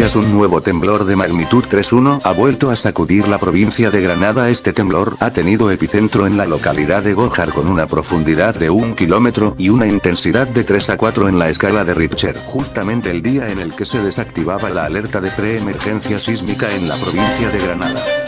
un nuevo temblor de magnitud 3.1 ha vuelto a sacudir la provincia de Granada este temblor ha tenido epicentro en la localidad de Gojar con una profundidad de un kilómetro y una intensidad de 3 a 4 en la escala de Richter justamente el día en el que se desactivaba la alerta de preemergencia sísmica en la provincia de Granada.